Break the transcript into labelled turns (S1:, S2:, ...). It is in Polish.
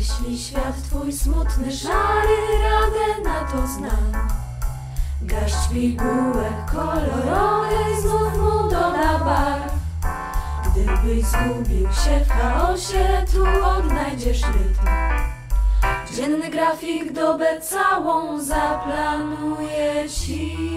S1: Jeśli świat twój smutny, szary, radę na to znam. Garść pigułek kolorowych znów mu doda barw. Gdybyś zgubił się w chaosie, tu odnajdziesz rytm. Dzienny grafik dobę całą zaplanuje ci.